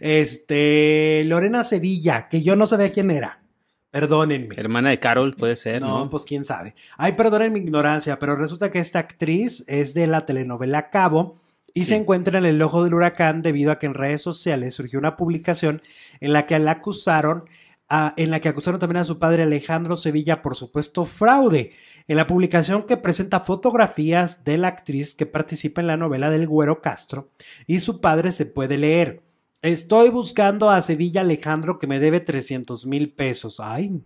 Este, Lorena Sevilla, que yo no sabía quién era. Perdónenme. Hermana de Carol, puede ser. No, No, pues quién sabe. Ay, perdonen mi ignorancia, pero resulta que esta actriz es de la telenovela Cabo y Sí. se encuentra en el ojo del huracán debido a que en redes sociales surgió una publicación en la que la acusaron, a- en la que acusaron también a su padre Alejandro Sevilla por supuesto fraude. En la publicación que presenta fotografías de la actriz que participa en la novela del Güero Castro y su padre se puede leer. Estoy buscando a Sevilla Alejandro que me debe 300 mil pesos. Ay,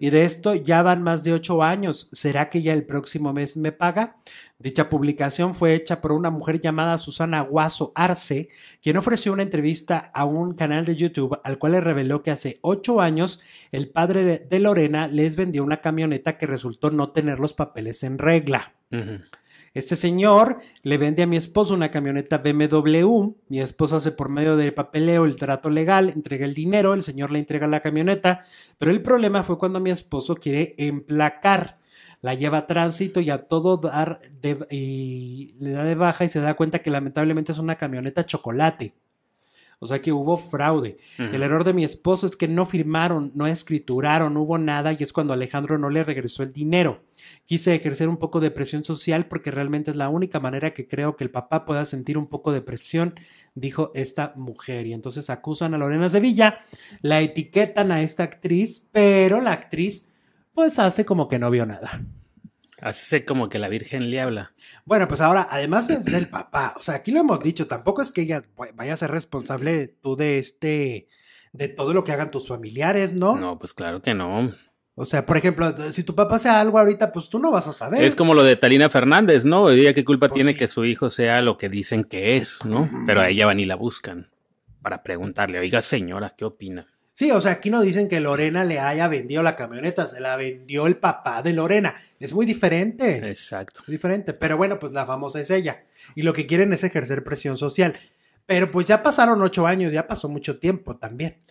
y de esto ya van más de ocho años. ¿Será que ya el próximo mes me paga? Dicha publicación fue hecha por una mujer llamada Susana Guaso Arce, quien ofreció una entrevista a un canal de YouTube al cual le reveló que hace ocho años el padre de- Lorena les vendió una camioneta que resultó no tener los papeles en regla. Ujú. Este señor le vende a mi esposo una camioneta BMW. Mi esposo hace por medio de papeleo el trato legal, entrega el dinero, el señor le entrega la camioneta. Pero el problema fue cuando mi esposo quiere emplacar. La lleva a tránsito y a todo dar y le da de baja y se da cuenta que lamentablemente es una camioneta chocolate. O sea que hubo fraude. El error de mi esposo es que no firmaron, no escrituraron, no hubo nada y es cuando Alejandro no le regresó el dinero. Quise ejercer un poco de presión social porque realmente es la única manera que creo que el papá pueda sentir un poco de presión, dijo esta mujer. Y entonces acusan a Lorena Sevilla, la etiquetan a esta actriz, pero la actriz pues hace como que no vio nada. Hace como que la Virgen le habla. Bueno, pues ahora, además es del papá, o sea, aquí lo hemos dicho, tampoco es que ella vaya a ser responsable tú de este, de todo lo que hagan tus familiares, ¿no? No, pues claro que no. O sea, por ejemplo, si tu papá sea algo ahorita, pues tú no vas a saber. Es como lo de Talina Fernández, ¿no? Ella qué culpa Pues tiene sí. que su hijo sea lo que dicen que es, ¿no? Pero a ella van y la buscan para preguntarle, oiga señora, ¿qué opina? Sí, o sea, aquí no dicen que Lorena le haya vendido la camioneta, se la vendió el papá de Lorena. Es muy diferente. Exacto. Muy diferente. Pero bueno, pues la famosa es ella. Y lo que quieren es ejercer presión social. Pero pues ya pasaron ocho años, ya pasó mucho tiempo también.